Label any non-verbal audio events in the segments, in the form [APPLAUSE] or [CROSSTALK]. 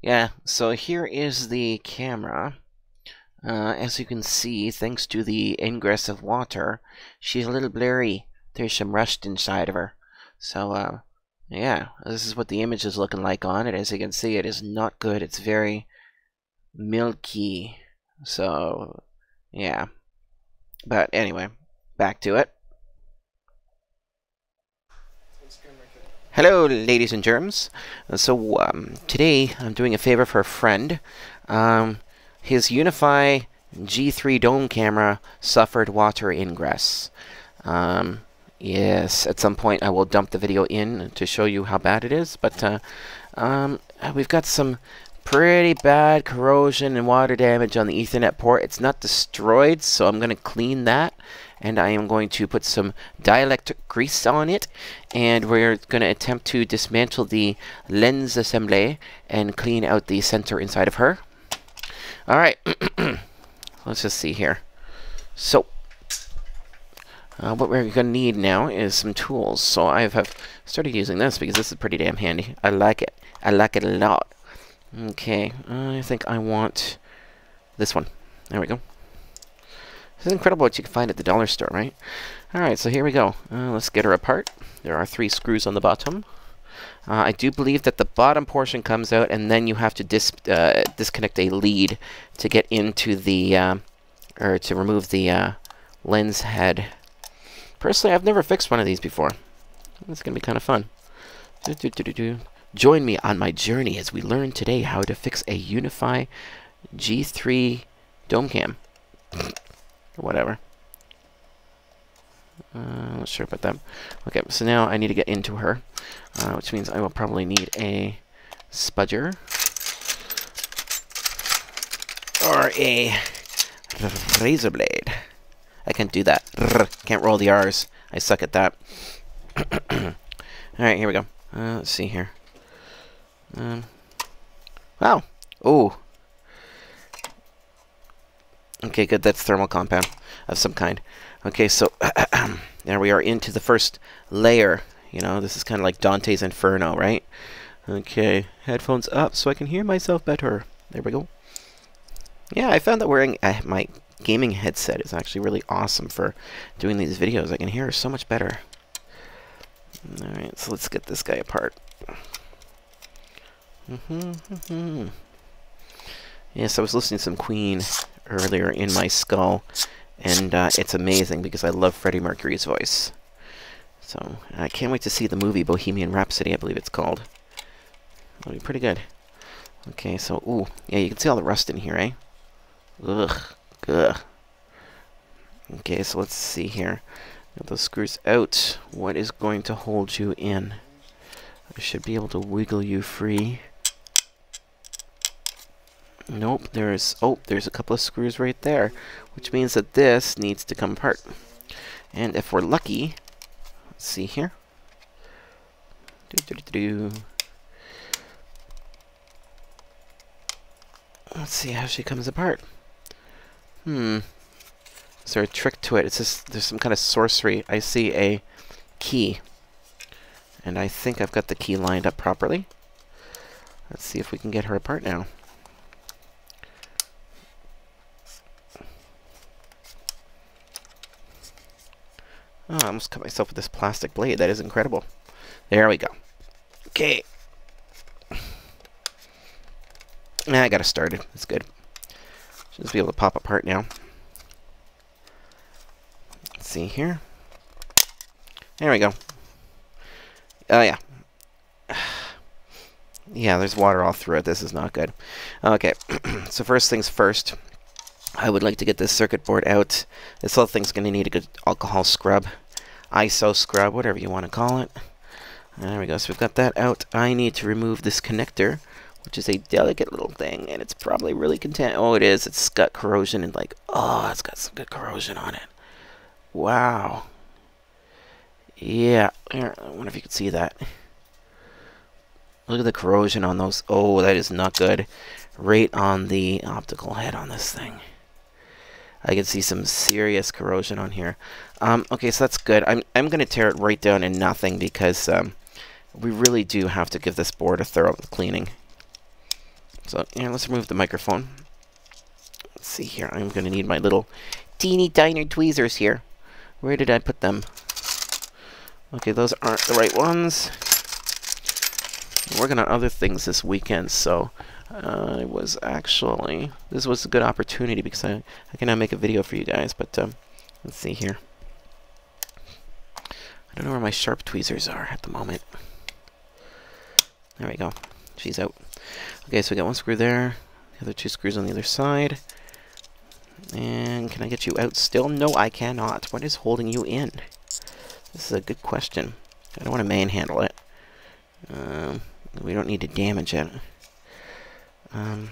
Yeah, so here is the camera. Uh, as you can see, thanks to the ingress of water, she's a little blurry. There's some rust inside of her. So, uh, yeah, this is what the image is looking like on it. As you can see, it is not good. It's very milky. So, yeah. But anyway, back to it. Hello, ladies and germs. So um, today I'm doing a favor for a friend. Um, his UniFi G3 dome camera suffered water ingress. Um, yes, at some point I will dump the video in to show you how bad it is, but uh, um, we've got some pretty bad corrosion and water damage on the Ethernet port. It's not destroyed, so I'm going to clean that and I am going to put some dielectric grease on it and we're going to attempt to dismantle the lens assembly and clean out the sensor inside of her. Alright, [CLEARS THROAT] let's just see here. So, uh, what we're going to need now is some tools. So I have started using this because this is pretty damn handy. I like it. I like it a lot. Okay, I think I want this one. There we go. This is incredible what you can find at the dollar store, right? Alright, so here we go. Uh, let's get her apart. There are three screws on the bottom. Uh, I do believe that the bottom portion comes out, and then you have to dis uh, disconnect a lead to get into the, uh, or to remove the uh, lens head. Personally, I've never fixed one of these before. It's going to be kind of fun. Do, do, do. Join me on my journey as we learn today how to fix a UniFi G3 dome cam whatever. Uh, not sure about that. Okay, so now I need to get into her, uh, which means I will probably need a spudger or a razor blade. I can't do that. Can't roll the R's. I suck at that. [COUGHS] Alright, here we go. Uh, let's see here. Um, wow. Oh, Okay, good. That's thermal compound of some kind. Okay, so [CLEARS THROAT] there we are into the first layer. You know, this is kind of like Dante's Inferno, right? Okay, headphones up so I can hear myself better. There we go. Yeah, I found that wearing uh, my gaming headset is actually really awesome for doing these videos. I can hear so much better. Alright, so let's get this guy apart. Mm -hmm, mm -hmm. Yes, I was listening to some Queen earlier in my skull, and uh, it's amazing because I love Freddie Mercury's voice. So I can't wait to see the movie Bohemian Rhapsody, I believe it's called. It'll be pretty good. Okay, so, ooh, yeah, you can see all the rust in here, eh? Ugh, ugh. Okay, so let's see here. Get those screws out. What is going to hold you in? I should be able to wiggle you free. Nope, there's, oh, there's a couple of screws right there, which means that this needs to come apart. And if we're lucky, let's see here. Let's see how she comes apart. Hmm. Is there a trick to it? It's just, there's some kind of sorcery. I see a key. And I think I've got the key lined up properly. Let's see if we can get her apart now. Oh, I almost cut myself with this plastic blade. That is incredible. There we go. Okay. Nah, I got it started. That's good. Should just be able to pop apart now. Let's see here. There we go. Oh, yeah. [SIGHS] yeah, there's water all through it. This is not good. Okay, [CLEARS THROAT] so first things first. I would like to get this circuit board out. This whole thing's going to need a good alcohol scrub. ISO scrub, whatever you want to call it. There we go. So we've got that out. I need to remove this connector, which is a delicate little thing, and it's probably really content. Oh, it is. It's got corrosion and like, oh, it's got some good corrosion on it. Wow. Yeah. I wonder if you could see that. Look at the corrosion on those. Oh, that is not good. Right on the optical head on this thing. I can see some serious corrosion on here. Um, okay, so that's good. I'm, I'm going to tear it right down in nothing because um, we really do have to give this board a thorough cleaning. So, yeah, let's remove the microphone. Let's see here. I'm going to need my little teeny tiny tweezers here. Where did I put them? Okay, those aren't the right ones. I'm working on other things this weekend, so it was actually... This was a good opportunity because I, I can now make a video for you guys, but um, let's see here. I don't know where my sharp tweezers are at the moment. There we go. She's out. Okay, so we got one screw there. The other two screws on the other side. And can I get you out still? No, I cannot. What is holding you in? This is a good question. I don't want to manhandle it. Um, we don't need to damage it. Um,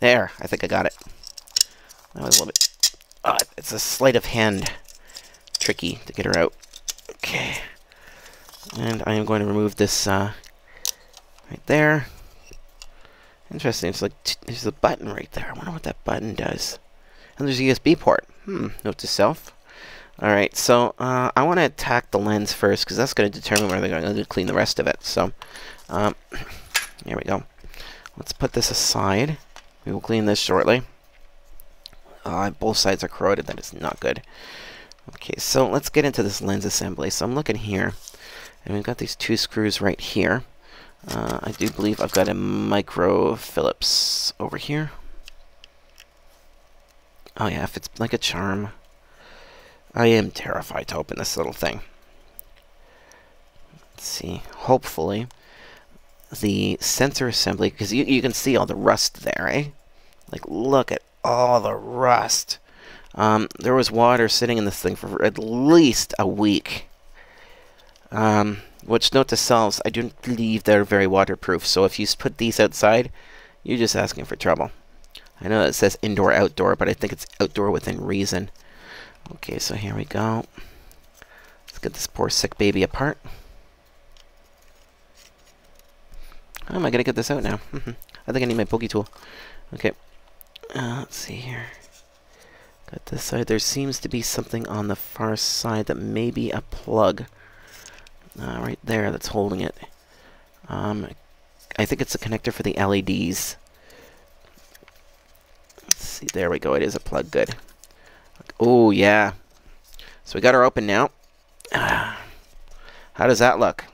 there, I think I got it. That was a little bit... Uh, it's a sleight of hand tricky to get her out. Okay. And I am going to remove this uh, right there. Interesting. It's like there's a button right there. I wonder what that button does. And there's a USB port. Hmm. Note to self. All right. So uh, I want to attack the lens first because that's going to determine whether they're going to clean the rest of it. So um, [CLEARS THROAT] here we go. Let's put this aside. We will clean this shortly. Uh, both sides are corroded. That is not good. Okay, so let's get into this lens assembly. So I'm looking here, and we've got these two screws right here. Uh, I do believe I've got a micro Phillips over here. Oh yeah, if it's like a charm. I am terrified to open this little thing. Let's see. Hopefully, the sensor assembly, because you, you can see all the rust there, eh? Like, look at all the rust. Um, there was water sitting in this thing for at least a week. Um, which, note to selves, I don't believe they're very waterproof. So if you put these outside, you're just asking for trouble. I know it says indoor, outdoor, but I think it's outdoor within reason. Okay, so here we go. Let's get this poor sick baby apart. How am I going to get this out now? I think I need my pokey tool. Okay. Uh, let's see here. Got this side. There seems to be something on the far side that may be a plug uh, right there that's holding it. Um, I think it's a connector for the LEDs. Let's see, there we go. It is a plug. Good. Oh, yeah. So we got her open now. How does that look?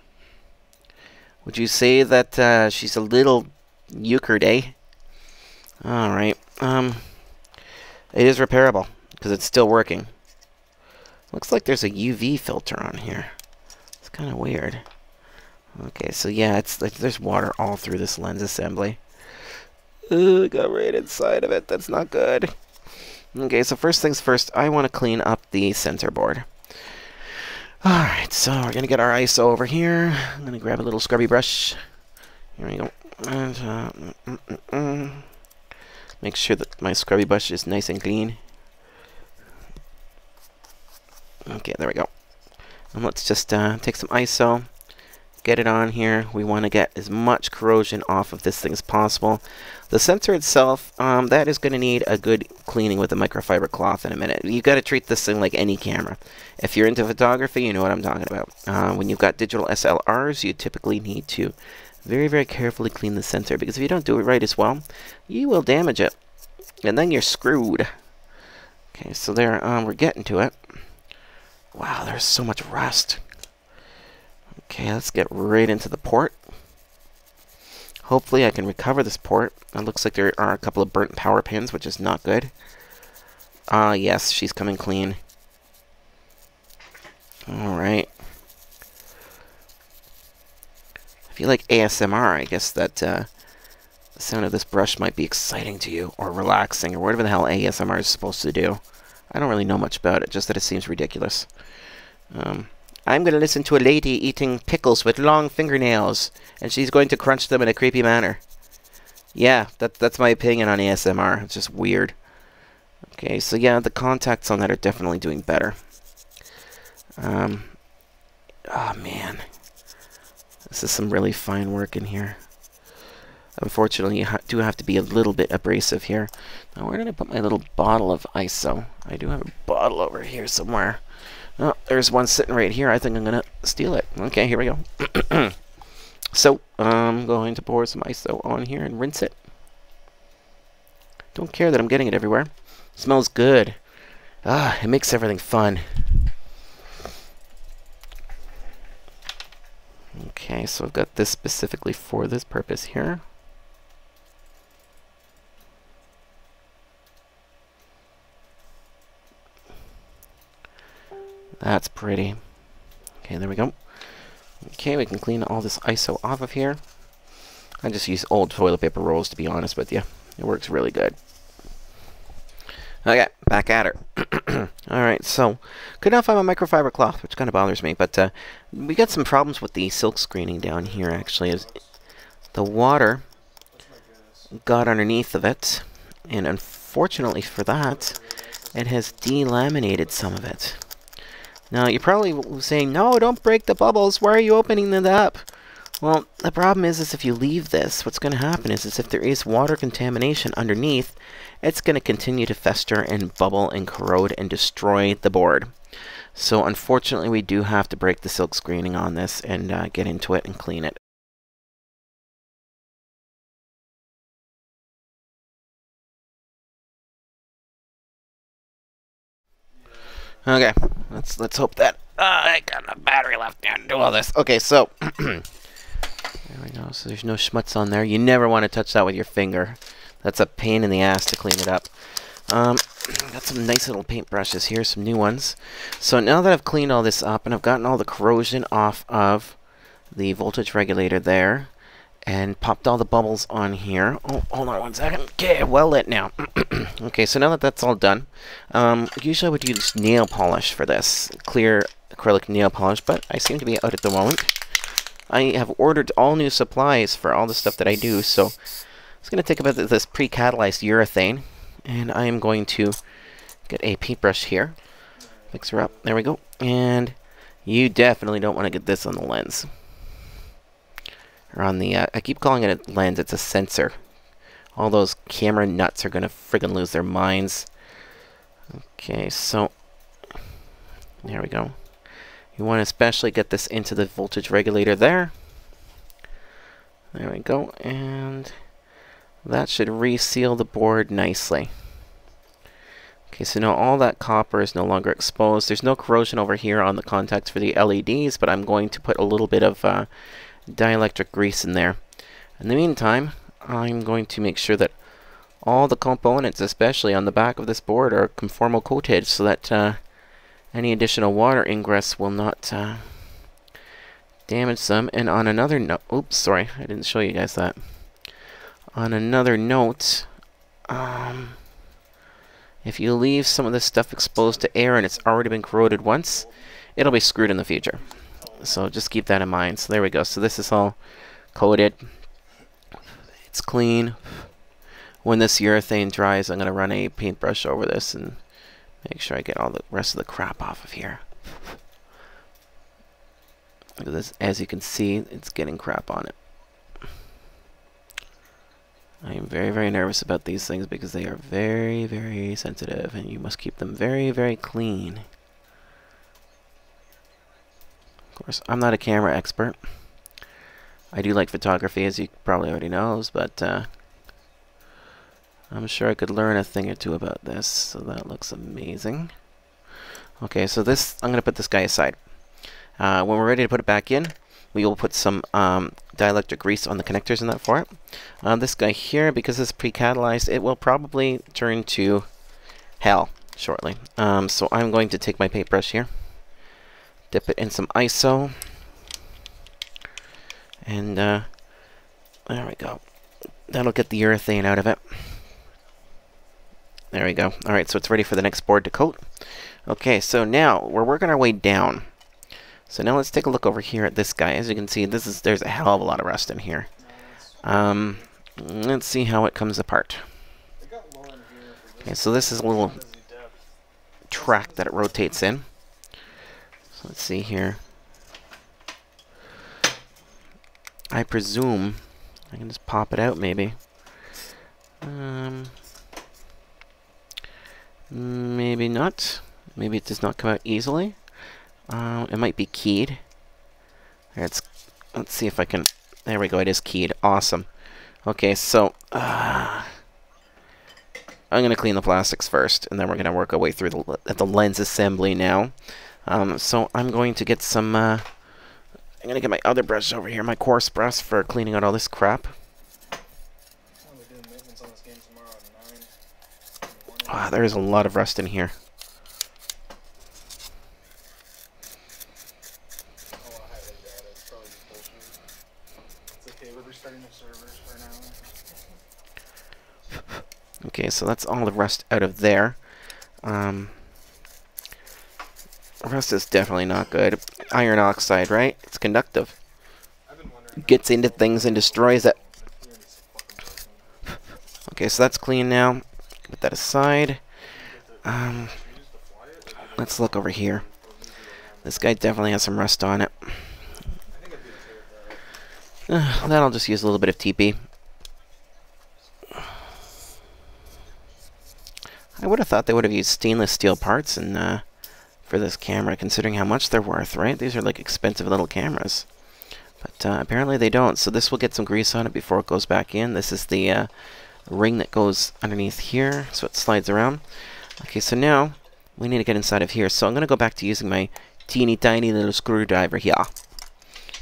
Would you say that uh, she's a little euchred, eh? Alright. Um, it is repairable, because it's still working. Looks like there's a UV filter on here It's kind of weird. Okay, so yeah, it's like there's water all through this lens assembly. Ugh, got right inside of it. That's not good. Okay, so first things first, I want to clean up the sensor board. Alright, so we're going to get our ISO over here. I'm going to grab a little scrubby brush. Here we go. And, uh, mm, mm, mm. Make sure that my scrubby brush is nice and clean. Okay, there we go. And let's just uh, take some ISO, get it on here. We want to get as much corrosion off of this thing as possible. The sensor itself, um, that is going to need a good cleaning with a microfiber cloth in a minute. You've got to treat this thing like any camera. If you're into photography, you know what I'm talking about. Uh, when you've got digital SLRs, you typically need to very, very carefully clean the sensor because if you don't do it right as well, you will damage it. And then you're screwed. Okay, so there, um, we're getting to it. Wow, there's so much rust. Okay, let's get right into the port. Hopefully I can recover this port. It looks like there are a couple of burnt power pins, which is not good. Ah, uh, yes, she's coming clean. Alright. If you like ASMR, I guess that uh, the sound of this brush might be exciting to you, or relaxing, or whatever the hell ASMR is supposed to do. I don't really know much about it, just that it seems ridiculous. Um, I'm going to listen to a lady eating pickles with long fingernails, and she's going to crunch them in a creepy manner. Yeah, that, that's my opinion on ASMR. It's just weird. Okay, so yeah, the contacts on that are definitely doing better. Um, oh man. This is some really fine work in here. Unfortunately, you ha do have to be a little bit abrasive here. Now, where did I put my little bottle of ISO? I do have a bottle over here somewhere. Oh, there's one sitting right here. I think I'm going to steal it. Okay, here we go. [CLEARS THROAT] So I'm going to pour some ISO on here and rinse it. Don't care that I'm getting it everywhere. smells good. Ah, it makes everything fun. Okay, so I've got this specifically for this purpose here. That's pretty. Okay, there we go. Okay, we can clean all this ISO off of here. I just use old toilet paper rolls to be honest with you. It works really good. Okay, back at her. [CLEARS THROAT] Alright, so, could not find my microfiber cloth, which kind of bothers me, but uh, we got some problems with the silk screening down here, actually. Is the water got underneath of it, and unfortunately for that, it has delaminated some of it. Now, you're probably saying, no, don't break the bubbles. Why are you opening them up? Well, the problem is, is if you leave this, what's going to happen is, is if there is water contamination underneath, it's going to continue to fester and bubble and corrode and destroy the board. So unfortunately, we do have to break the silk screening on this and uh, get into it and clean it. Okay, let's let's hope that uh, I got enough battery left to do all this. Okay, so [CLEARS THROAT] there we go. So there's no schmutz on there. You never want to touch that with your finger. That's a pain in the ass to clean it up. Um, [CLEARS THROAT] got some nice little paint brushes here, some new ones. So now that I've cleaned all this up and I've gotten all the corrosion off of the voltage regulator there, and popped all the bubbles on here. Oh, hold on one second. Okay, well lit now. [CLEARS THROAT] okay, so now that that's all done, um, usually I would use nail polish for this, clear acrylic nail polish, but I seem to be out at the moment. I have ordered all new supplies for all the stuff that I do, so it's going to take a bit of this pre-catalyzed urethane, and I am going to get a paintbrush here, fix her up, there we go, and you definitely don't want to get this on the lens or on the, uh, I keep calling it a lens, it's a sensor. All those camera nuts are going to friggin' lose their minds. Okay, so, there we go. You want to especially get this into the voltage regulator there. There we go, and that should reseal the board nicely. Okay, so now all that copper is no longer exposed. There's no corrosion over here on the contacts for the LEDs, but I'm going to put a little bit of uh, dielectric grease in there. In the meantime, I'm going to make sure that all the components, especially on the back of this board, are conformal coated so that uh, any additional water ingress will not uh, damage them. And on another note, oops, sorry, I didn't show you guys that. On another note, um, if you leave some of this stuff exposed to air and it's already been corroded once, it'll be screwed in the future. So just keep that in mind. So there we go. So this is all coated. It's clean. When this urethane dries, I'm going to run a paintbrush over this and make sure I get all the rest of the crap off of here. As you can see, it's getting crap on it. I am very, very nervous about these things because they are very, very sensitive and you must keep them very, very clean. Of course, I'm not a camera expert. I do like photography, as you probably already knows, but uh, I'm sure I could learn a thing or two about this. So that looks amazing. Okay, so this, I'm going to put this guy aside. Uh, when we're ready to put it back in, we will put some um, dielectric grease on the connectors in that for it. Uh, this guy here, because it's pre-catalyzed, it will probably turn to hell shortly. Um, so I'm going to take my paintbrush here dip it in some ISO. And uh, there we go. That'll get the urethane out of it. There we go. Alright, so it's ready for the next board to coat. Okay, so now we're working our way down. So now let's take a look over here at this guy. As you can see, this is there's a hell of a lot of rust in here. Um, let's see how it comes apart. Okay, so this is a little track that it rotates in let's see here. I presume I can just pop it out maybe. Um, maybe not. Maybe it does not come out easily. Uh, it might be keyed. Let's let's see if I can There we go. It is keyed. Awesome. Okay, so uh, I'm going to clean the plastics first, and then we're going to work our way through the, the lens assembly now. Um, so I'm going to get some... Uh, I'm going to get my other brush over here, my coarse brush for cleaning out all this crap. Ah, oh, there's a lot of rust in here. [LAUGHS] Okay, so that's all the rust out of there. Um, rust is definitely not good. Iron oxide, right? It's conductive. Gets into things and destroys it. Okay, so that's clean now. Put that aside. Um, let's look over here. This guy definitely has some rust on it. Uh, then I'll just use a little bit of TP. I would have thought they would have used stainless steel parts and uh, for this camera, considering how much they're worth, right? These are like expensive little cameras. But uh, apparently they don't, so this will get some grease on it before it goes back in. This is the uh, ring that goes underneath here, so it slides around. Okay, so now we need to get inside of here. So I'm going to go back to using my teeny tiny little screwdriver here.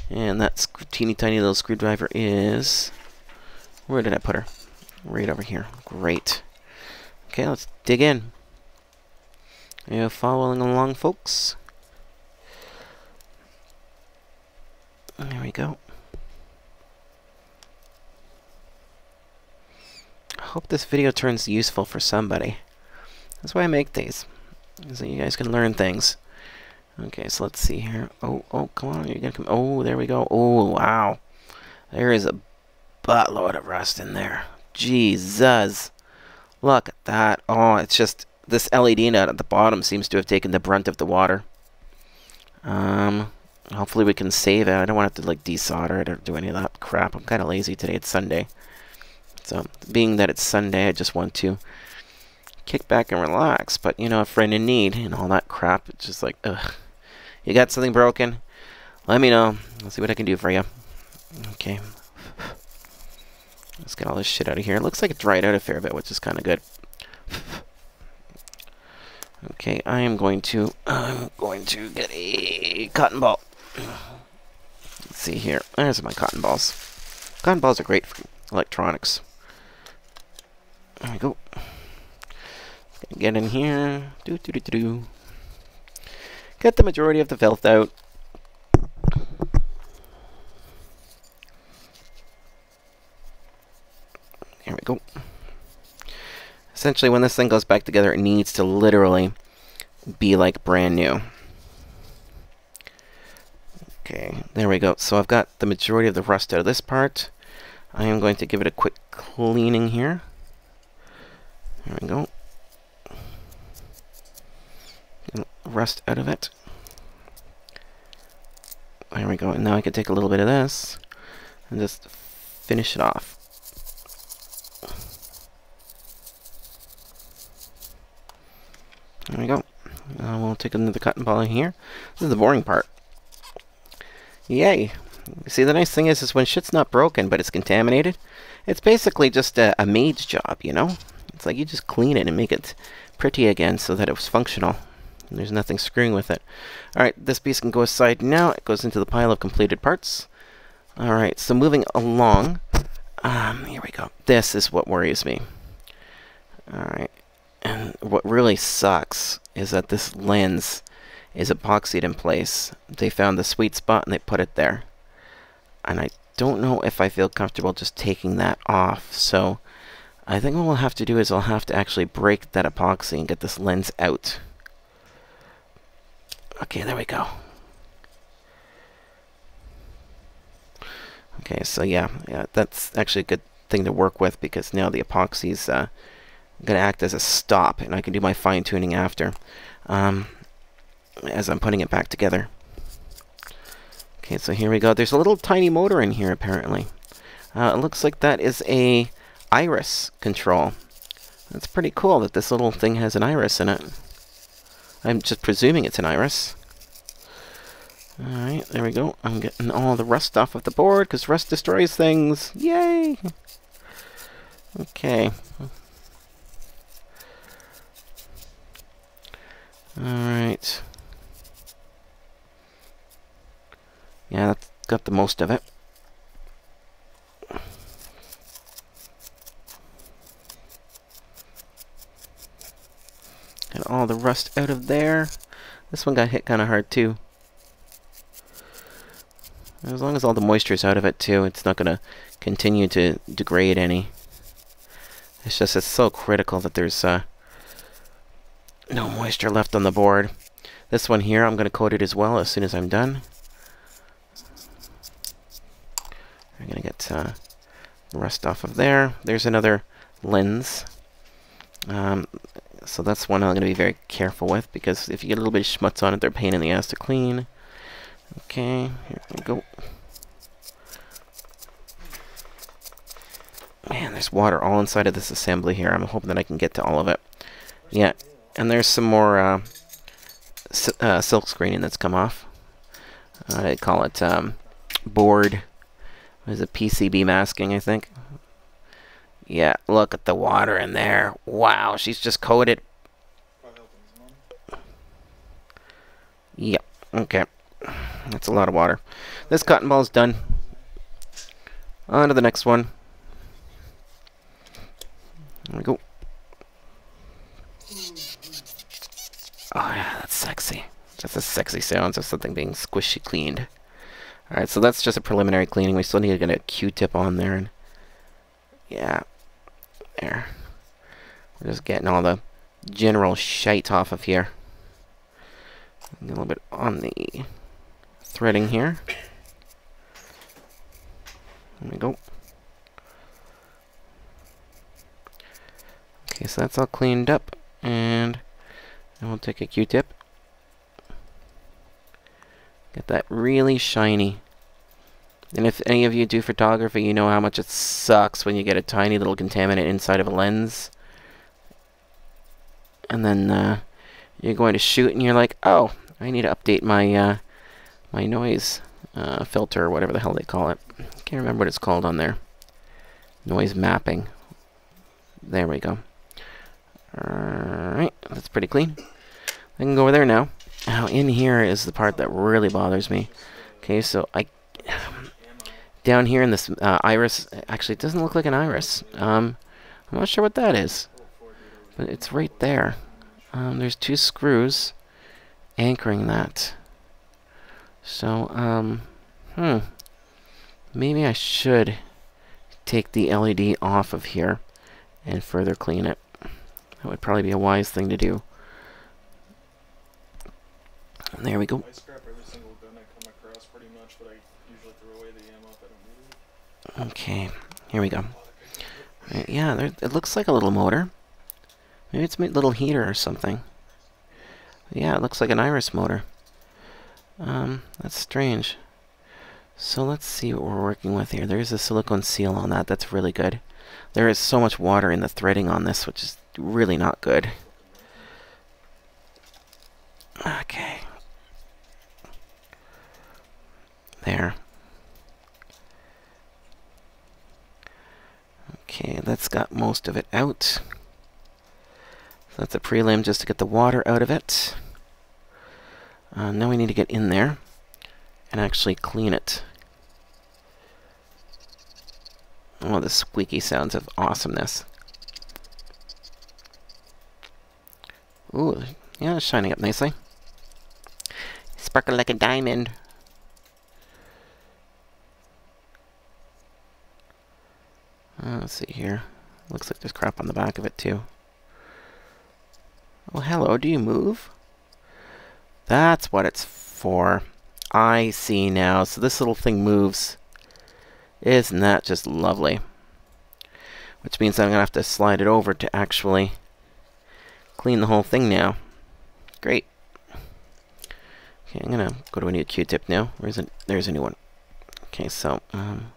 And that teeny tiny little screwdriver is... Where did I put her? Right over here. Great. Okay, let's dig in. Are following along, folks? There we go. I hope this video turns useful for somebody. That's why I make these. So you guys can learn things. Okay, so let's see here. Oh, oh, come on. You're gonna come. Oh, there we go. Oh, wow. There is a buttload of rust in there. Jesus. Look at that. Oh, it's just this LED nut at the bottom seems to have taken the brunt of the water. Um, hopefully we can save it. I don't want to have to like desolder it or do any of that crap. I'm kind of lazy today. It's Sunday. So, being that it's Sunday, I just want to kick back and relax. But, you know, a friend in need and all that crap, it's just like, ugh. You got something broken? Let me know. I'll see what I can do for you. Okay. Let's get all this shit out of here. It looks like it dried out a fair bit, which is kind of good. Okay, I am going to I'm going to get a cotton ball. Let's see here. There's my cotton balls. Cotton balls are great for electronics. There we go. Get in here. Do do do do do. Get the majority of the filth out. There we go. Essentially, when this thing goes back together, it needs to literally be like brand new. Okay, there we go. So I've got the majority of the rust out of this part. I am going to give it a quick cleaning here. There we go. Rust out of it. There we go. And now I can take a little bit of this and just finish it off. There we go. Uh, we'll take another cotton ball in here. This is the boring part. Yay! See, the nice thing is, is when shit's not broken, but it's contaminated, it's basically just a, a maid's job, you know? It's like you just clean it and make it pretty again so that it was functional. There's nothing screwing with it. Alright, this piece can go aside now. It goes into the pile of completed parts. Alright, so moving along. Um, here we go. This is what worries me. Alright, and what really sucks is that this lens is epoxied in place. They found the sweet spot and they put it there. And I don't know if I feel comfortable just taking that off. So I think what we'll have to do is I'll have to actually break that epoxy and get this lens out. Okay, there we go. Okay, so yeah, yeah, that's actually a good thing to work with because now the epoxy's uh, going to act as a stop, and I can do my fine-tuning after um, as I'm putting it back together. Okay, so here we go. There's a little tiny motor in here, apparently. Uh, it looks like that is a iris control. That's pretty cool that this little thing has an iris in it. I'm just presuming it's an iris. Alright, there we go. I'm getting all the rust off of the board, because rust destroys things. Yay! Okay. Alright. Yeah, that's got the most of it. Get all the rust out of there. This one got hit kind of hard too. As long as all the moisture is out of it too, it's not going to continue to degrade any. It's just it's so critical that there's uh, no moisture left on the board. This one here, I'm going to coat it as well as soon as I'm done. I'm going to get uh, rust off of there. There's another lens. Um, so that's one I'm going to be very careful with because if you get a little bit of schmutz on it, they're pain in the ass to clean. Okay, here we go. Man, there's water all inside of this assembly here. I'm hoping that I can get to all of it. Yeah, and there's some more uh, uh, silk screening that's come off. Uh, they call it um, board. What is it? PCB masking, I think. Yeah, look at the water in there. Wow, she's just coated. Yep, okay. That's a lot of water. This cotton ball is done. On to the next one. There we go. Oh yeah, that's sexy. That's a sexy sound of something being squishy cleaned. Alright, so that's just a preliminary cleaning. We still need to get a Q-tip on there. and Yeah. There. We're just getting all the general shite off of here. A little bit on the threading here. There we go. Okay, so that's all cleaned up, and then we'll take a Q-tip. Get that really shiny. And if any of you do photography, you know how much it sucks when you get a tiny little contaminant inside of a lens. And then uh, you're going to shoot and you're like, oh, I need to update my uh, my noise uh, filter or whatever the hell they call it. Can't remember what it's called on there. Noise mapping. There we go. Alright, that's pretty clean. I can go over there now. Now in here is the part that really bothers me. Okay, so I down here in this uh, iris, actually it doesn't look like an iris. Um, I'm not sure what that is, but it's right there. Um, there's two screws anchoring that. So, um, hmm, maybe I should take the LED off of here and further clean it. That would probably be a wise thing to do. There we go. Okay, here we go. Right, yeah, there, it looks like a little motor. Maybe it's a little heater or something. Yeah, it looks like an iris motor. Um, that's strange. So let's see what we're working with here. There's a silicone seal on that. That's really good. There is so much water in the threading on this, which is really not good. Okay. There. Okay, that's got most of it out. So that's a prelim just to get the water out of it. Uh, now we need to get in there and actually clean it. Oh, the squeaky sounds of awesomeness. Ooh, yeah, it's shining up nicely. Sparkle like a diamond. Uh, let's see here. Looks like there's crap on the back of it, too. Well, hello, do you move? That's what it's for. I see now. So this little thing moves. Isn't that just lovely? Which means I'm going to have to slide it over to actually clean the whole thing now. Great. Okay, I'm going to go to a new Q-tip now. Where's it? There's a new one. Okay, so... Um,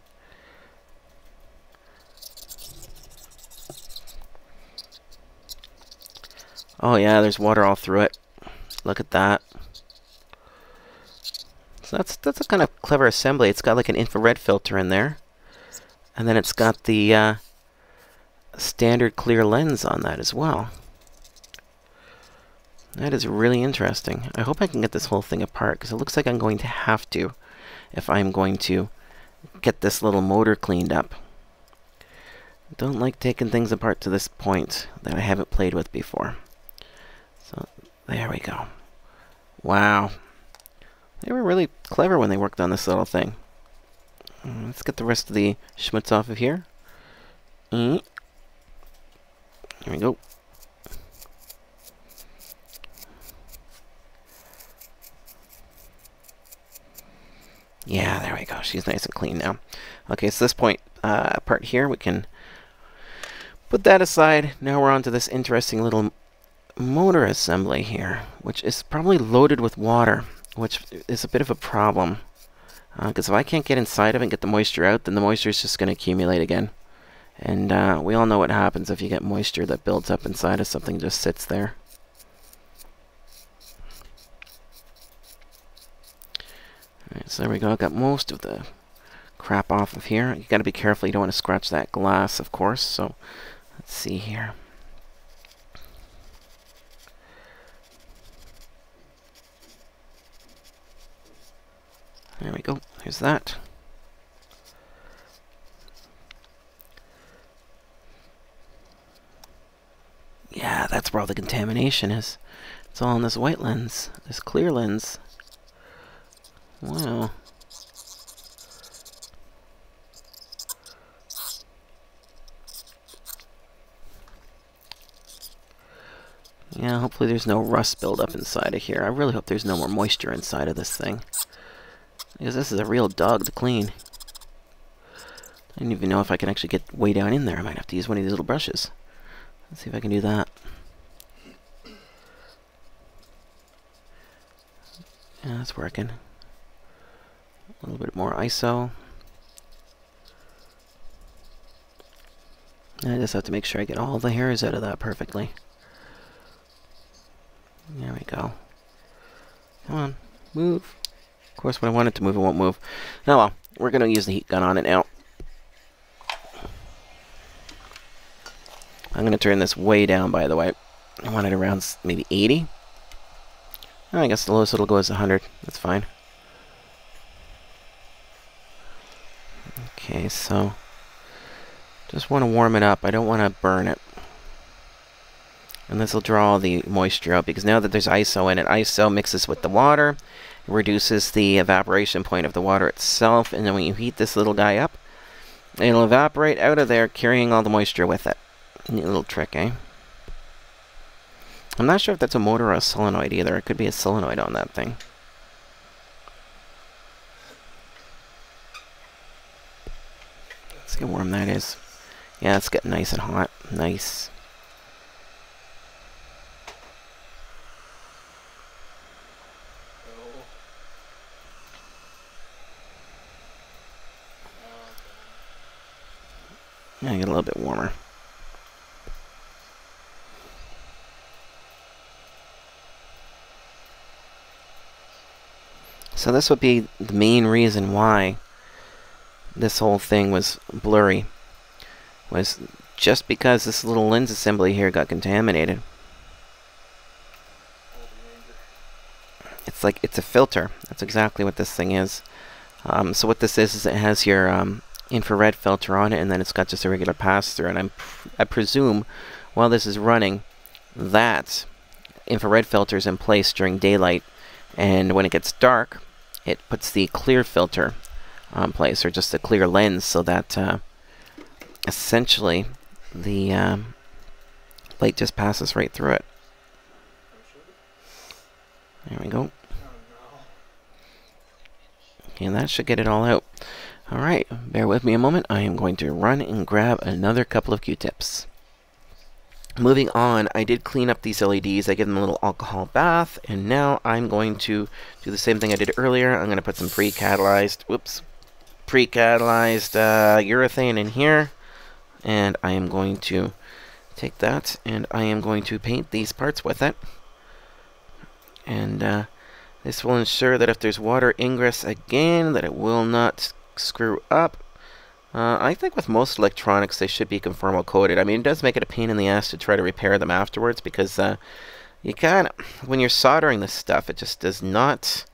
oh yeah, there's water all through it. Look at that. So that's that's a kind of clever assembly. It's got like an infrared filter in there. And then it's got the uh, standard clear lens on that as well. That is really interesting. I hope I can get this whole thing apart because it looks like I'm going to have to if I'm going to get this little motor cleaned up. Don't like taking things apart to this point that I haven't played with before. There we go. Wow. They were really clever when they worked on this little thing. Mm, let's get the rest of the schmutz off of here. Mm. Here we go. Yeah, there we go. She's nice and clean now. Okay, so this point uh, part here, we can put that aside. Now we're on to this interesting little motor assembly here, which is probably loaded with water, which is a bit of a problem. Because uh, if I can't get inside of it and get the moisture out, then the moisture is just going to accumulate again. And uh, we all know what happens if you get moisture that builds up inside of something just sits there. Alright, so there we go. I got most of the crap off of here. You got to be careful. You don't want to scratch that glass, of course. So let's see here. There we go. There's that. Yeah, that's where all the contamination is. It's all in this white lens, this clear lens. Wow. Yeah, hopefully there's no rust buildup inside of here. I really hope there's no more moisture inside of this thing. Because this is a real dog to clean. I don't even know if I can actually get way down in there. I might have to use one of these little brushes. Let's see if I can do that. Yeah, that's working. A little bit more ISO. I just have to make sure I get all the hairs out of that perfectly. There we go. Come on, move. Of course, when I want it to move, it won't move. Oh well, we're going to use the heat gun on it now. I'm going to turn this way down, by the way. I want it around maybe 80. Oh, I guess the lowest it'll go is 100. That's fine. Okay, so just want to warm it up. I don't want to burn it. And this will draw all the moisture out because now that there's ISO in it, ISO mixes with the water, reduces the evaporation point of the water itself, and then when you heat this little guy up, it'll evaporate out of there, carrying all the moisture with it. Neat little trick, eh? I'm not sure if that's a motor or a solenoid either. It could be a solenoid on that thing. Let's see how warm that is. Yeah, it's getting nice and hot. Nice. Yeah, get a little bit warmer. So this would be the main reason why this whole thing was blurry was just because this little lens assembly here got contaminated. It's like it's a filter. That's exactly what this thing is. Um, so what this is is it has your um, infrared filter on it, and then it's got just a regular pass-through. And I'm pr I presume while this is running, that infrared filter is in place during daylight, and when it gets dark, it puts the clear filter um, place or just a clear lens so that uh, essentially the um, light just passes right through it. There we go. And that should get it all out. Alright, bear with me a moment. I am going to run and grab another couple of Q-tips. Moving on, I did clean up these LEDs. I gave them a little alcohol bath, and now I'm going to do the same thing I did earlier. I'm going to put some pre-catalyzed, whoops, pre-catalyzed uh, urethane in here and I am going to take that and I am going to paint these parts with it and uh, This will ensure that if there's water ingress again, that it will not screw up. Uh, I think with most electronics, they should be conformal coated. I mean, it does make it a pain in the ass to try to repair them afterwards because uh, you kind of, when you're soldering this stuff, it just does not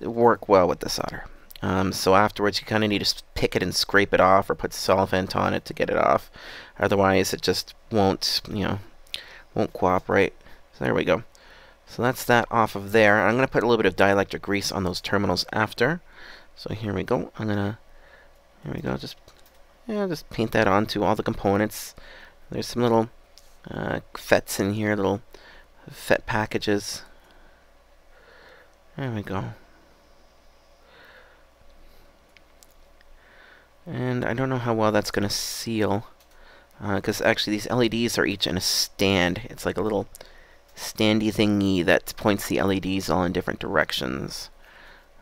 work well with the solder. Um, so afterwards, you kind of need to pick it and scrape it off or put solvent on it to get it off. Otherwise, it just won't, you know, won't cooperate. So there we go. So that's that off of there. I'm going to put a little bit of dielectric grease on those terminals after. So here we go. I'm to here we go. Just yeah, just paint that onto all the components. There's some little uh, FETs in here, little FET packages. There we go. And I don't know how well that's going to seal. Because uh, actually these LEDs are each in a stand. It's like a little standy thingy that points the LEDs all in different directions.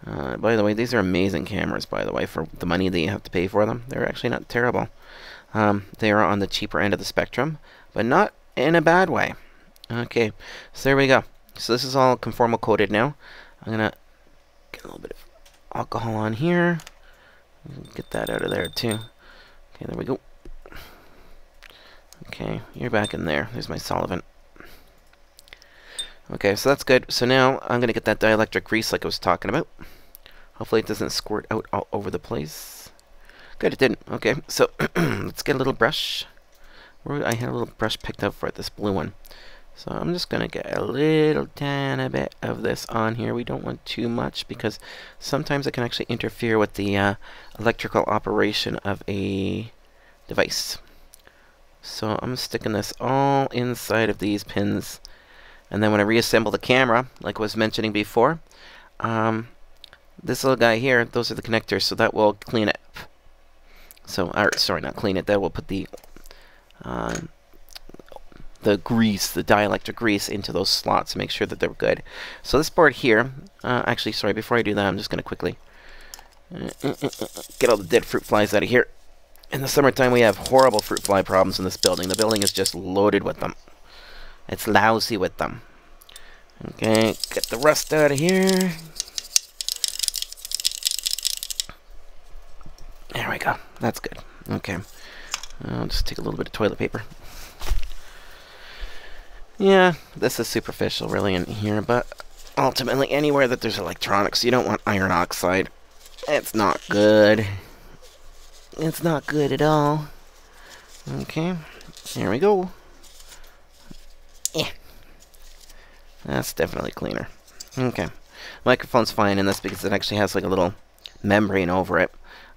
Uh, by the way, these are amazing cameras, by the way, for the money that you have to pay for them. They're actually not terrible. Um, they are on the cheaper end of the spectrum, but not in a bad way. Okay, so there we go. So this is all conformal coated now. I'm going to get a little bit of alcohol on here. Get that out of there, too. Okay, there we go. Okay, you're back in there. There's my solvent. Okay, so that's good. So now I'm going to get that dielectric grease like I was talking about. Hopefully it doesn't squirt out all over the place. Good, it didn't. Okay, so [CLEARS THROAT] let's get a little brush. I had a little brush picked up for this blue one. So I'm just going to get a little tiny bit of this on here. We don't want too much because sometimes it can actually interfere with the uh, electrical operation of a device. So I'm sticking this all inside of these pins and then when I reassemble the camera, like I was mentioning before, um, this little guy here, those are the connectors, so that will clean it. So, or, sorry, not clean it, that will put the uh, the grease, the dielectric grease into those slots to make sure that they're good. So this board here, uh, actually, sorry, before I do that, I'm just going to quickly get all the dead fruit flies out of here. In the summertime, we have horrible fruit fly problems in this building. The building is just loaded with them. It's lousy with them. Okay, get the rust out of here. There we go. That's good. Okay. I'll just take a little bit of toilet paper. Yeah, this is superficial really in here, but ultimately anywhere that there's electronics, you don't want iron oxide. It's not good. It's not good at all. Okay, here we go. Yeah. That's definitely cleaner. Okay. Microphone's fine in this because it actually has like a little membrane over it.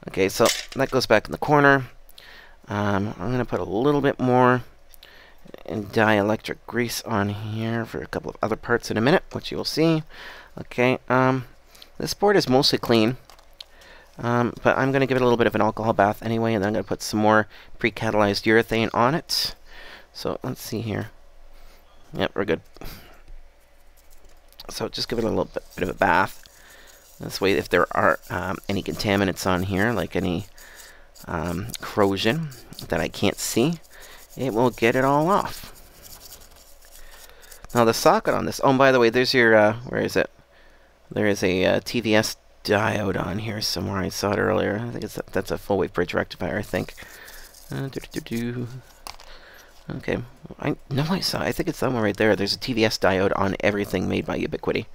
Okay, so that goes back in the corner. Um, I'm going to put a little bit more dielectric grease on here for a couple of other parts in a minute, which you will see. Okay, um, this board is mostly clean. Um, but I'm going to give it a little bit of an alcohol bath anyway, and then I'm going to put some more pre-catalyzed urethane on it. So let's see here. Yep, we're good. So just give it a little bit, bit of a bath. This way, if there are um, any contaminants on here, like any um, corrosion that I can't see, it will get it all off. Now the socket on this, oh, by the way, there's your, uh, where is it? There is a uh, TVS diode on here somewhere. I saw it earlier. I think it's a, that's a full wave bridge rectifier, I think. Uh, doo -doo -doo Okay, I know I saw. I think it's somewhere right there. There's a TVS diode on everything made by Ubiquiti,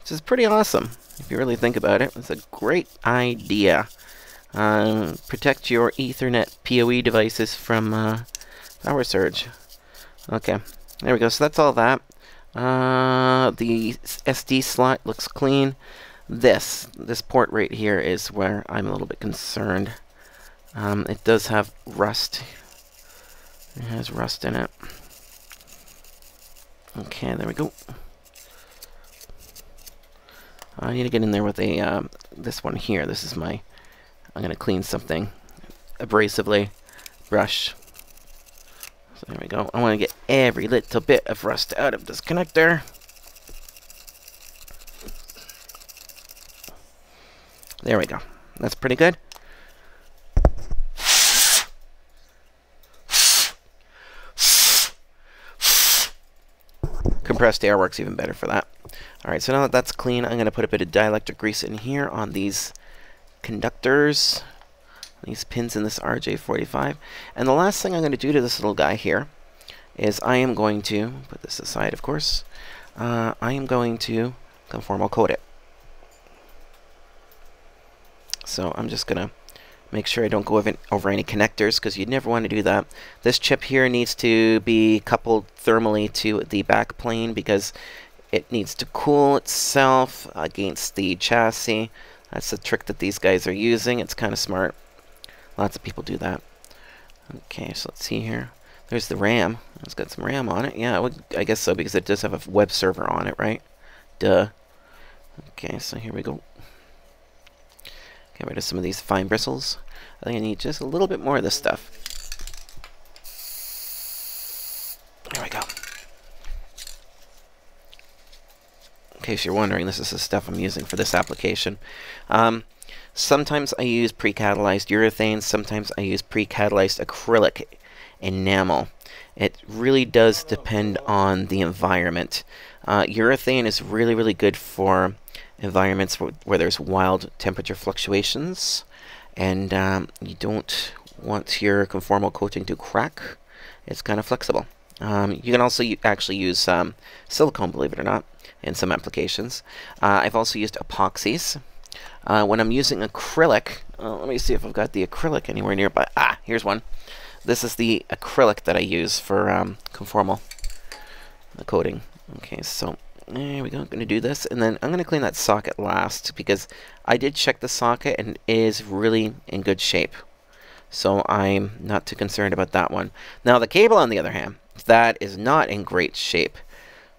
which is pretty awesome if you really think about it. It's a great idea. Uh, protect your Ethernet PoE devices from uh, power surge. Okay, there we go. So that's all that. Uh, the SD slot looks clean. This, this port right here is where I'm a little bit concerned. Um, it does have rust it has rust in it. Okay, there we go. I need to get in there with a uh, this one here. This is my. I'm gonna clean something abrasively. Brush. So there we go. I want to get every little bit of rust out of this connector. There we go. That's pretty good. Compressed air works even better for that. Alright, so now that that's clean, I'm going to put a bit of dielectric grease in here on these conductors, these pins in this RJ45. And the last thing I'm going to do to this little guy here is I am going to, put this aside of course, uh, I am going to conformal coat it. So I'm just going to make sure I don't go over any connectors because you'd never want to do that. This chip here needs to be coupled thermally to the back plane because it needs to cool itself against the chassis. That's the trick that these guys are using. It's kind of smart. Lots of people do that. Okay, so let's see here. There's the RAM. It's got some RAM on it. Yeah, would, I guess so because it does have a web server on it, right? Duh. Okay, so here we go. Get rid of some of these fine bristles. I think I need just a little bit more of this stuff. There we go. In case you're wondering, this is the stuff I'm using for this application. Um, sometimes I use pre-catalyzed urethane, sometimes I use pre-catalyzed acrylic enamel. It really does depend on the environment. Uh, urethane is really, really good for environments where, where there's wild temperature fluctuations and um, you don't want your conformal coating to crack. It's kind of flexible. Um, you can also actually use um, silicone, believe it or not, in some applications. Uh, I've also used epoxies. Uh, when I'm using acrylic, uh, let me see if I've got the acrylic anywhere nearby. Ah, here's one. This is the acrylic that I use for um, conformal coating. Okay, so there we go. I'm going to do this, and then I'm going to clean that socket last, because I did check the socket, and it is really in good shape. So I'm not too concerned about that one. Now the cable, on the other hand, that is not in great shape.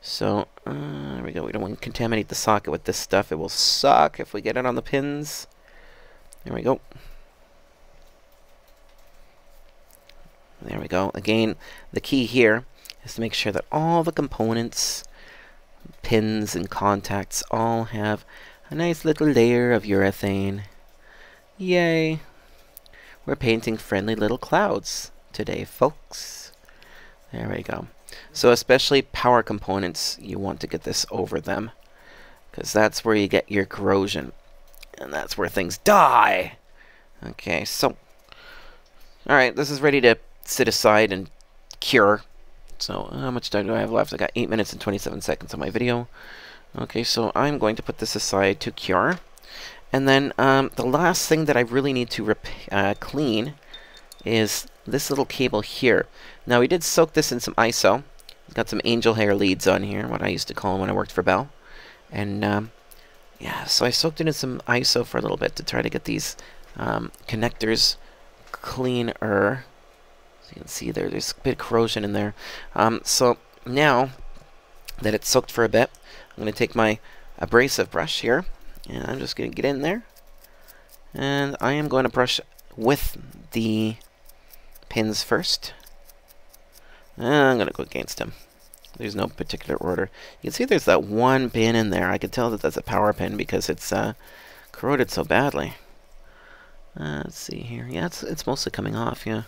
So, uh, there we go. We don't want to contaminate the socket with this stuff. It will suck if we get it on the pins. There we go. There we go. Again, the key here is to make sure that all the components pins and contacts all have a nice little layer of urethane. Yay! We're painting friendly little clouds today, folks. There we go. So especially power components, you want to get this over them. Because that's where you get your corrosion. And that's where things die. Okay, so... Alright, this is ready to sit aside and cure. So how much time do I have left? I got 8 minutes and 27 seconds on my video. Okay, so I'm going to put this aside to cure. And then um, the last thing that I really need to uh, clean is this little cable here. Now we did soak this in some ISO. It's got some angel hair leads on here, what I used to call them when I worked for Bell. And um, yeah, so I soaked it in some ISO for a little bit to try to get these um, connectors cleaner. So you can see there, there's a bit of corrosion in there. Um, so now that it's soaked for a bit, I'm going to take my abrasive brush here, and I'm just going to get in there. And I am going to brush with the pins first. And I'm going to go against them. There's no particular order. You can see there's that one pin in there. I can tell that that's a power pin because it's uh, corroded so badly. Uh, let's see here. Yeah, it's, it's mostly coming off, yeah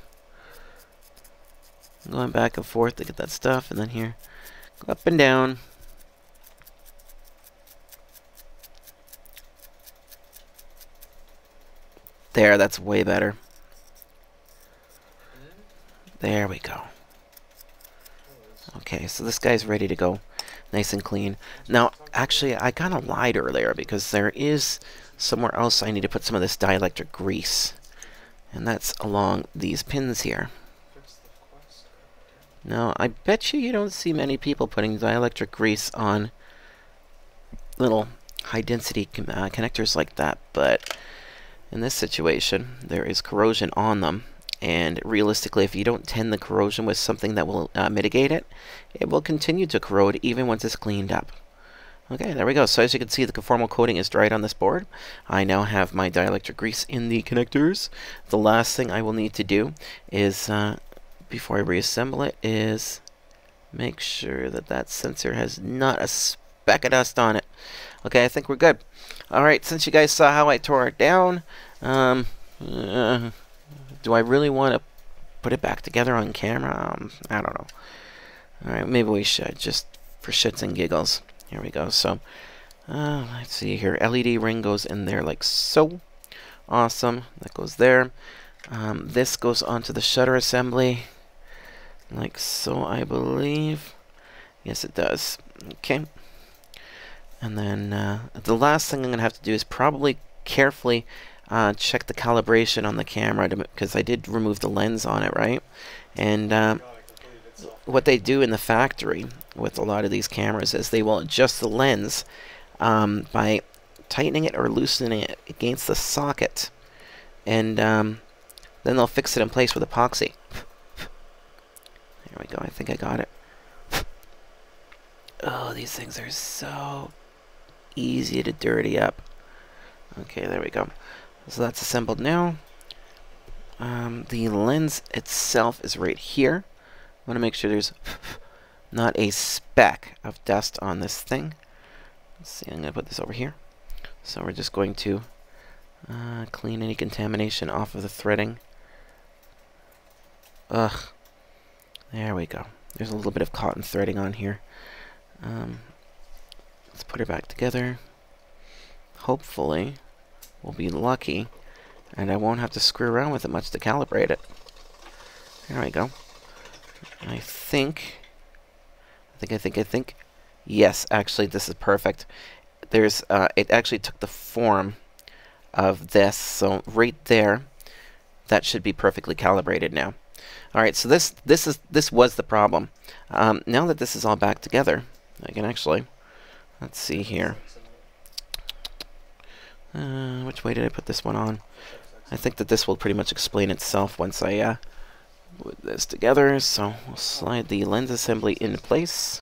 going back and forth to get that stuff, and then here, go up and down. There, that's way better. There we go. Okay, so this guy's ready to go. Nice and clean. Now, actually, I kind of lied earlier because there is somewhere else I need to put some of this dielectric grease. And that's along these pins here. Now, I bet you you don't see many people putting dielectric grease on little high-density uh, connectors like that, but in this situation, there is corrosion on them, and realistically, if you don't tend the corrosion with something that will uh, mitigate it, it will continue to corrode even once it's cleaned up. Okay, there we go. So as you can see, the conformal coating is dried on this board. I now have my dielectric grease in the connectors. The last thing I will need to do is uh, before I reassemble it is make sure that that sensor has not a speck of dust on it. Okay, I think we're good. Alright, since you guys saw how I tore it down, um, uh, do I really want to put it back together on camera? Um, I don't know. Alright, maybe we should, just for shits and giggles. Here we go. So, uh, let's see here. LED ring goes in there like so. Awesome. That goes there. Um, this goes onto the shutter assembly like so, I believe. Yes, it does. Okay. And then uh, the last thing I'm to have to do is probably carefully uh, check the calibration on the camera because I did remove the lens on it, right? And um, what they do in the factory with a lot of these cameras is they will adjust the lens um, by tightening it or loosening it against the socket. And um, then they'll fix it in place with epoxy. [LAUGHS] There we go. I think I got it. Oh, these things are so easy to dirty up. Okay, there we go. So that's assembled now. Um, the lens itself is right here. I want to make sure there's [LAUGHS] not a speck of dust on this thing. Let's see, I'm going to put this over here. So we're just going to uh, clean any contamination off of the threading. Ugh. There we go. There's a little bit of cotton threading on here. Um, let's put her back together. Hopefully, we'll be lucky, and I won't have to screw around with it much to calibrate it. There we go. I think, I think, I think, I think, yes, actually, this is perfect. There's, uh, it actually took the form of this, so right there, that should be perfectly calibrated now. All right, so this this is this was the problem. Um, now that this is all back together, I can actually let's see here. Uh, which way did I put this one on? I think that this will pretty much explain itself once I uh, put this together. So we'll slide the lens assembly into place.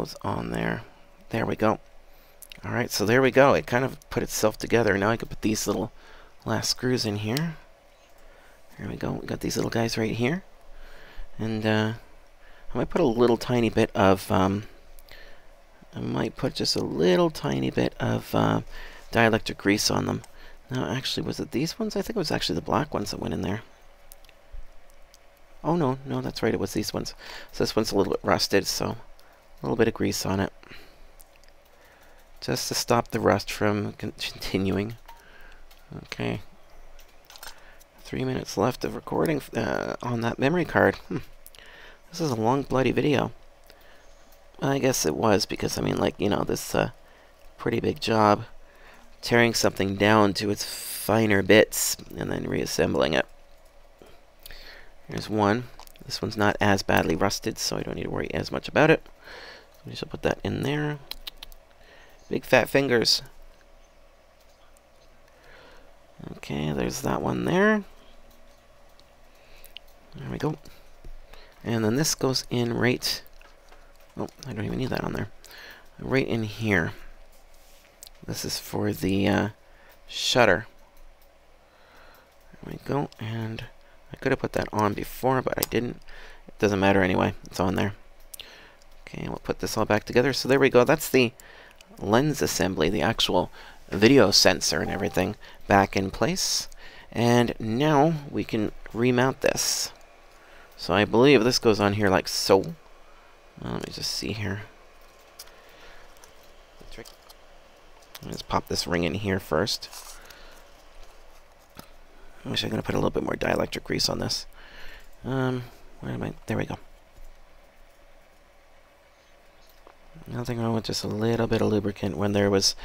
Goes on there. There we go. Alright, so there we go. It kind of put itself together. Now I can put these little last screws in here. There we go. We got these little guys right here. And uh, I might put a little tiny bit of... Um, I might put just a little tiny bit of uh, dielectric grease on them. No, actually, was it these ones? I think it was actually the black ones that went in there. Oh, no, no, that's right, it was these ones. So this one's a little bit rusted, so a little bit of grease on it. Just to stop the rust from [LAUGHS] continuing. Okay. Three minutes left of recording uh, on that memory card. Hmm. This is a long bloody video. I guess it was because, I mean, like, you know, this uh, pretty big job tearing something down to its finer bits and then reassembling it. Here's one. This one's not as badly rusted, so I don't need to worry as much about it. We should put that in there. Big fat fingers. Okay, there's that one there. There we go. And then this goes in right... Oh, I don't even need that on there. Right in here. This is for the uh, shutter. There we go. And I could have put that on before, but I didn't. It doesn't matter anyway. It's on there. Okay, we'll put this all back together. So there we go. That's the lens assembly, the actual video sensor and everything back in place. And now we can remount this. So I believe this goes on here like so. Well, let me just see here. Let's pop this ring in here first. I wish I could put a little bit more dielectric grease on this. Um, where am I? There we go. Nothing wrong with just a little bit of lubricant when there was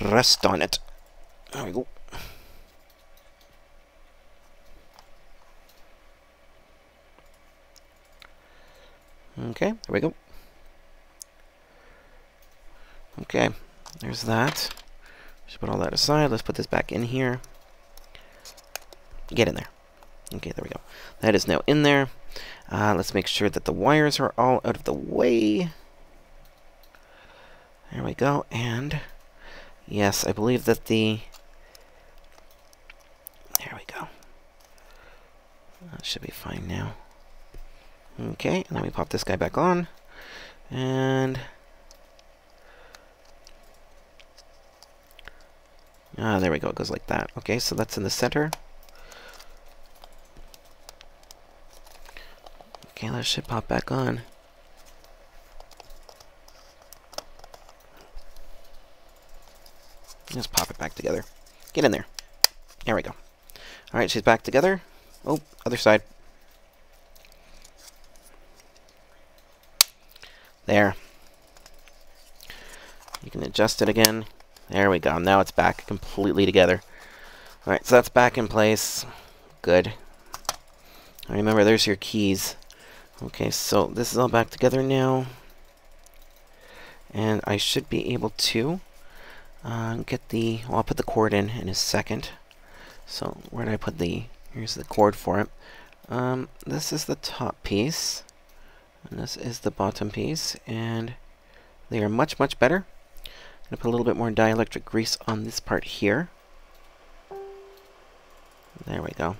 rust on it. There we go. Okay, there we go. Okay, there's that. Should put all that aside. Let's put this back in here. Get in there. Okay, there we go. That is now in there. Uh, let's make sure that the wires are all out of the way. There we go. And Yes, I believe that the... There we go. That should be fine now. Okay, let me pop this guy back on. And... Ah, there we go. It goes like that. Okay, so that's in the center. Okay, that should pop back on. Just pop it back together. Get in there. There we go. Alright, she's back together. Oh, other side. There. You can adjust it again. There we go. Now it's back completely together. Alright, so that's back in place. Good. Remember, there's your keys. Okay, so this is all back together now. And I should be able to uh, get the... Well, I'll put the cord in in a second. So, where did I put the... Here's the cord for it. Um, this is the top piece. And this is the bottom piece. And they are much, much better. I'm going to put a little bit more dielectric grease on this part here. There we go.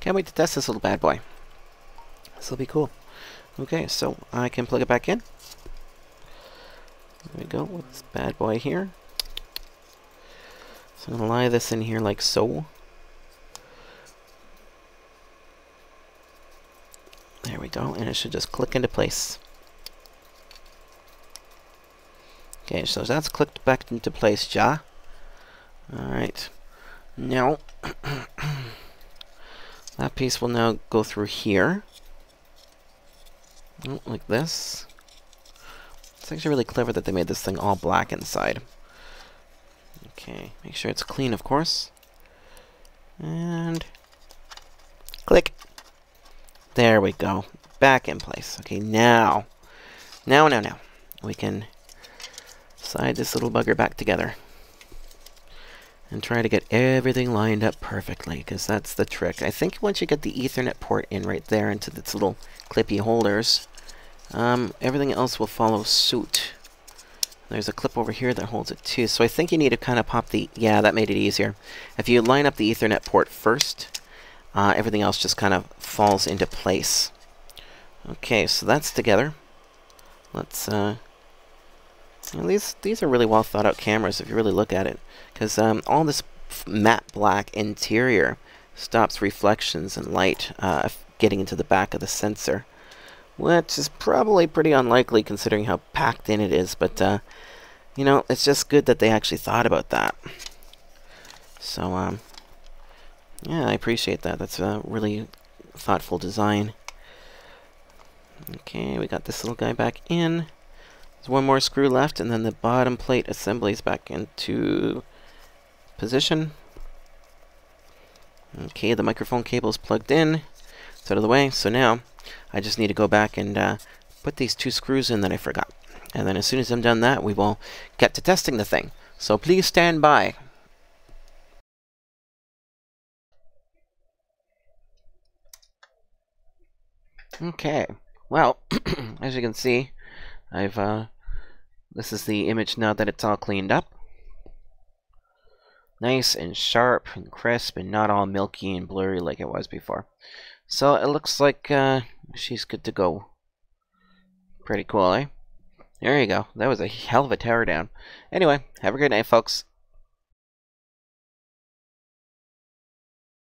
Can't wait to test this little bad boy. This will be cool. Okay, so I can plug it back in. There we go with this bad boy here. So I'm going to lie this in here like so. There we go, and it should just click into place. Okay, so that's clicked back into place, ja. Alright. Now, [COUGHS] that piece will now go through here. Like this. It's actually really clever that they made this thing all black inside. Okay, make sure it's clean, of course. And... Click! There we go. Back in place. Okay, now. Now, now, now. We can slide this little bugger back together. And try to get everything lined up perfectly, because that's the trick. I think once you get the Ethernet port in right there into its little clippy holders, um, everything else will follow suit. There's a clip over here that holds it too. So I think you need to kind of pop the... Yeah, that made it easier. If you line up the Ethernet port first, uh, everything else just kind of falls into place. Okay, so that's together. Let's... Uh, know, these these are really well thought out cameras if you really look at it, because um, all this matte black interior stops reflections and light uh, getting into the back of the sensor which is probably pretty unlikely considering how packed in it is, but, uh, you know, it's just good that they actually thought about that. So, um, yeah, I appreciate that. That's a really thoughtful design. Okay, we got this little guy back in. There's one more screw left, and then the bottom plate assembly is back into position. Okay, the microphone cable is plugged in. It's out of the way. So now, I just need to go back and uh, put these two screws in that I forgot. And then as soon as I'm done that, we will get to testing the thing. So please stand by. Okay, well, [CLEARS THROAT] as you can see, I've, uh, this is the image now that it's all cleaned up. Nice and sharp and crisp and not all milky and blurry like it was before. So it looks like uh, she's good to go. Pretty cool, eh? There you go. That was a hell of a tower down. Anyway, have a great night, folks.